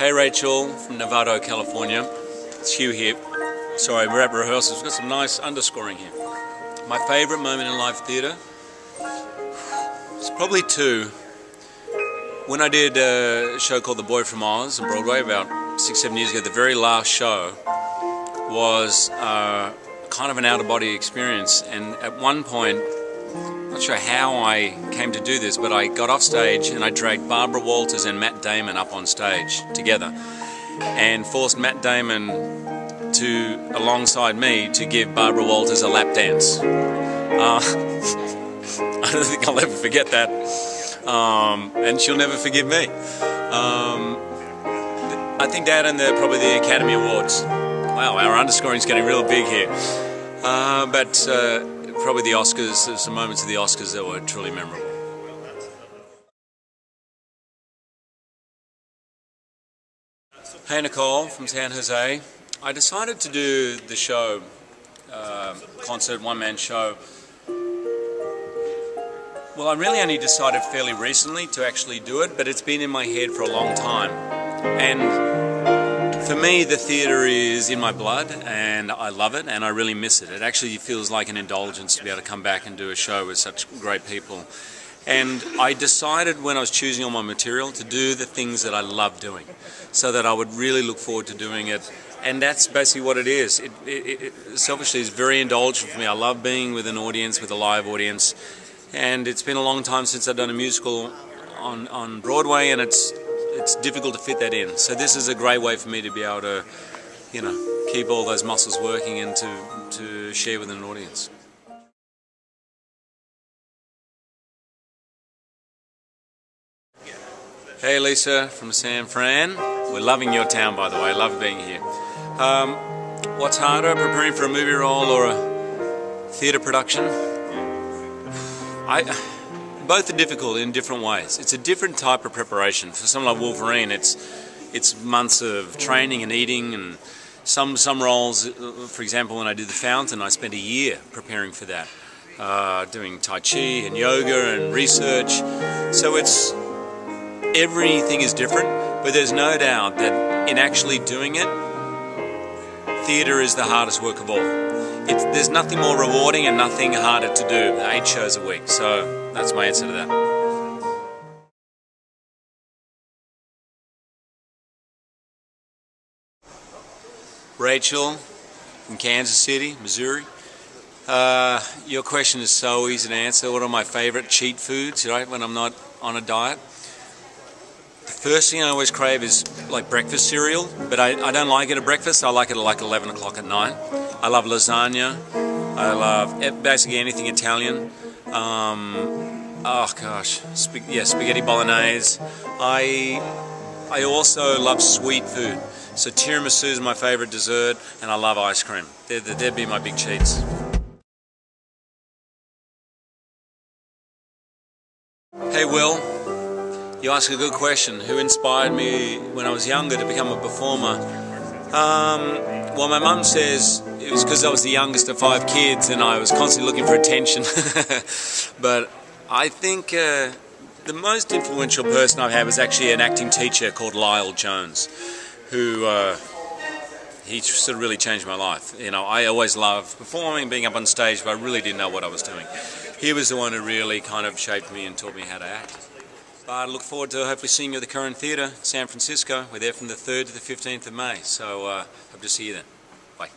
Hey Rachel from Novato, California. It's Hugh here. Sorry, we're at rehearsals. We've got some nice underscoring here. My favourite moment in live theatre? It's probably two. When I did a show called The Boy from Oz on Broadway about six, seven years ago, the very last show was uh, kind of an out of body experience. And at one point, not sure how I came to do this, but I got off stage and I dragged Barbara Walters and Matt Damon up on stage together and forced Matt Damon to, alongside me, to give Barbara Walters a lap dance. Uh, I don't think I'll ever forget that. Um, and she'll never forgive me. Um, I think that and the, probably the Academy Awards. Wow, our underscoring's getting real big here. Uh, but uh, probably the Oscars, there's some moments of the Oscars that were truly memorable. Hey Nicole from San Jose. I decided to do the show, uh, concert one-man show. Well, I really only decided fairly recently to actually do it, but it's been in my head for a long time. And for me, the theatre is in my blood, and I love it, and I really miss it. It actually feels like an indulgence to be able to come back and do a show with such great people. And I decided when I was choosing all my material to do the things that I love doing, so that I would really look forward to doing it. And that's basically what it is. It, it, it selfishly, is very indulgent for me. I love being with an audience, with a live audience, and it's been a long time since I've done a musical on, on Broadway, and it's it's difficult to fit that in. So this is a great way for me to be able to, you know, keep all those muscles working and to, to share with an audience. Hey Lisa from San Fran. We're loving your town by the way, love being here. Um, what's harder, preparing for a movie role or a theatre production? I, both are difficult in different ways. It's a different type of preparation. For someone like Wolverine, it's it's months of training and eating and some some roles. For example, when I did The Fountain, I spent a year preparing for that, uh, doing Tai Chi and yoga and research. So it's everything is different, but there's no doubt that in actually doing it, theatre is the hardest work of all. It's, there's nothing more rewarding and nothing harder to do. Eight shows a week, so that's my answer to that. Rachel from Kansas City, Missouri. Uh, your question is so easy to answer. What are my favorite cheat foods, right, when I'm not on a diet? First thing I always crave is like breakfast cereal, but I, I don't like it at breakfast. I like it at like 11 o'clock at night. I love lasagna. I love basically anything Italian. Um, oh gosh, Sp yeah, spaghetti bolognese. I I also love sweet food. So tiramisu is my favorite dessert, and I love ice cream. They'd, they'd be my big cheats. Hey Will, you ask a good question. Who inspired me when I was younger to become a performer? Um, well, my mum says it was because I was the youngest of five kids and I was constantly looking for attention. but I think uh, the most influential person I've had was actually an acting teacher called Lyle Jones, who uh, he sort of really changed my life. You know, I always loved performing, being up on stage, but I really didn't know what I was doing. He was the one who really kind of shaped me and taught me how to act. But I look forward to hopefully seeing you at the Curran Theatre, San Francisco. We're there from the 3rd to the 15th of May, so uh, hope to see you then. Bye.